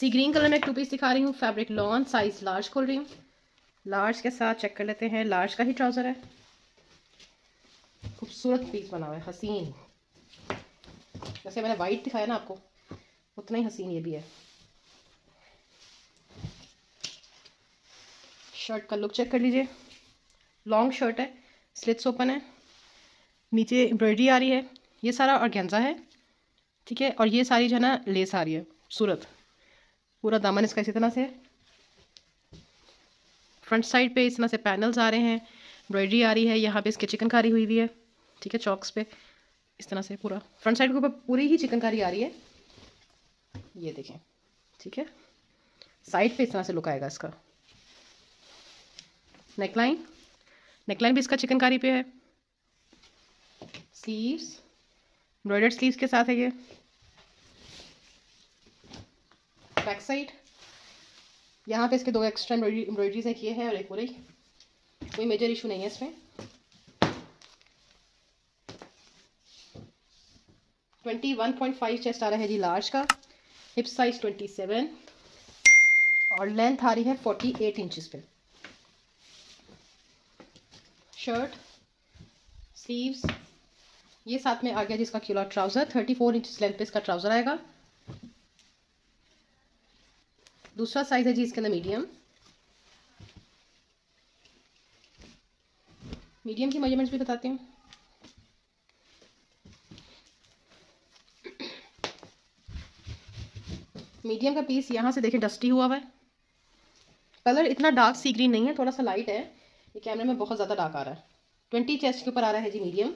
सी green colour में एक to piece दिखा रही हूँ फैब्रिक लॉन साइज़ लार्ज खोल रही हूँ। लार्ज के साथ चेक कर लेते हैं लार्ज का ही ट्राउज़र है। खूबसूरत पीस बना हुआ है, हसीन। जैसे मैंने वाइट दिखाया ना आपको, उतना ही हसीन ये भी है। शर्ट का लुक चेक कर लीजिए। लॉन्ग शर्ट है स्लिट्स ओपन है। नीचे एम्ब्रॉयडरी आ रही है। ये सारा ऑर्गेन्जा है, ठीक है? और ये सारी जो है ना लेस आ रही है सूरत पूरा दामन इसका इसी तरह से। फ्रंट साइड पे इस तरह से पैनल्स आ रहे हैं एम्ब्रॉयडरी आ रही है, यहाँ पे इसके चिकनकारी हुई हुई है, ठीक है चौक्स पे। इस तरह से पूरा। फ्रंट साइड के ऊपर पूरी ही चिकनकारी आ रही है। ये देखें, ठीक है। साइड पे इस तरह से लुक आएगा इसका। नेकलाइन नेकलाइन भी इसका चिकनकारी पे है। स्लीव्स एम्ब्रॉयडर्ड स्लीव्स के साथ है ये। बैक साइड यहाँ पे इसके दो एक्स्ट्रा एम्ब्रॉयडरीज है किए हैं और एक पूरे कोई मेजर इशू नहीं है इसमें। Twenty one point five chest आ रहा है जी लार्ज का। हिप साइज़ ट्वेंटी सेवन और लेंथ आ रही है फोर्टी एट इंचज़ पे। शर्ट स्लीव्स ये साथ में आ गया जिसका क्यूला trouser thirty four inch length पे इसका ट्राउज़र आएगा। दूसरा साइज़ है जी इसके अंदर मीडियम मीडियम की मेजरमेंट्स भी बताते हैं। मीडियम का पीस यहाँ से देखें डस्टी हुआ हुआ है। कलर इतना डार्क सी ग्रीन नहीं है, थोड़ा सा लाइट है। ये कैमरे में बहुत ज़्यादा डार्क आ रहा है। ट्वेंटी चेस्ट के ऊपर आ रहा है जी मीडियम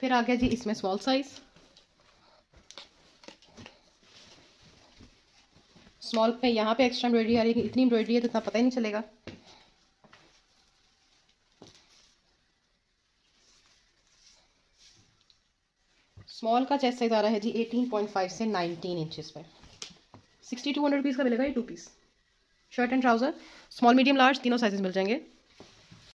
फिर आ गया जी इसमें स्मॉल साइज़ स्मॉल पे, यहाँ पे एक्स्ट्रा एम्ब्रॉयडरी आ रही है, इतनी एम्ब्रॉयडरी है तो इतना पता ही नहीं चलेगा। स्मॉल का चेस्ट साइज़ आ रहा है जी 18.5 से 19 इंचेस पे। 6200 टू का मिलेगा ये two piece shirt and trouser small medium large तीनों साइजेस मिल जाएँगे।